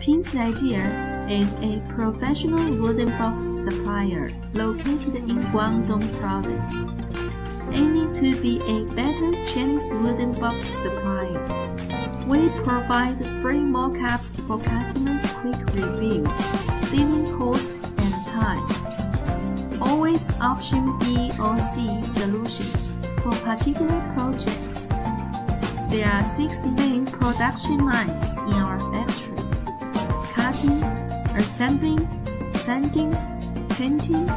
Pins Idea is a professional wooden box supplier located in Guangdong Province, aiming to be a better Chinese wooden box supplier. We provide free mockups for customers' quick review, saving cost and time. Always option B or C solutions for particular projects. There are six production lines in our factory cutting, assembling, sanding, painting,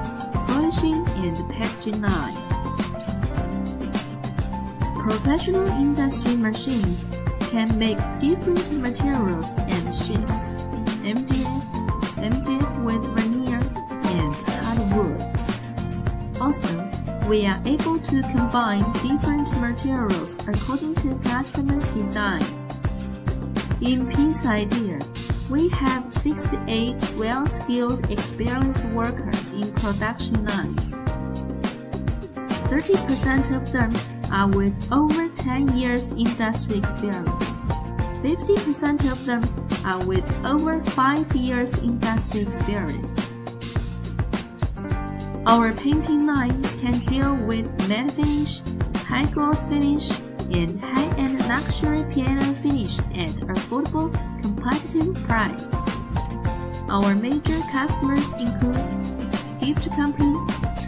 polishing, and packaging line. Professional industry machines can make different materials and shapes. MDF, MDF with veneer, and hardwood. Also, we are able to combine different materials according to customer's design. In Pins Idea, we have 68 well-skilled experienced workers in production lines. 30% of them are with over 10 years industry experience. 50% of them are with over 5 years industry experience. Our painting line can deal with matte finish, high gloss finish, and high-end luxury piano affordable, competitive price. Our major customers include gift company,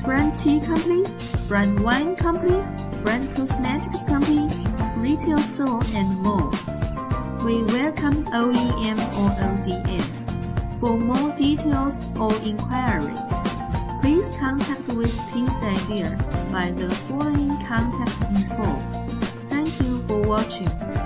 brand tea company, brand wine company, brand cosmetics company, retail store, and more. We welcome OEM or ODM. For more details or inquiries, please contact with Pins Idea by the following contact info. Thank you for watching.